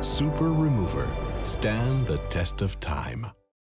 Super Remover. Stand the test of time.